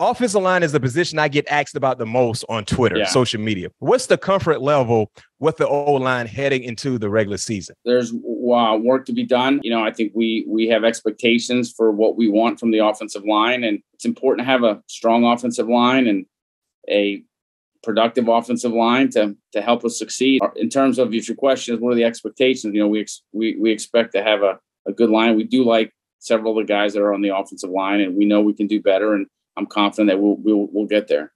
offensive line is the position I get asked about the most on Twitter, yeah. social media. What's the comfort level with the O line heading into the regular season? There's uh, work to be done. You know, I think we we have expectations for what we want from the offensive line, and it's important to have a strong offensive line and a productive offensive line to to help us succeed. In terms of if your question is what are the expectations, you know, we ex- we we expect to have a, a good line. We do like several of the guys that are on the offensive line, and we know we can do better. And I'm confident that we'll we'll, we'll get there.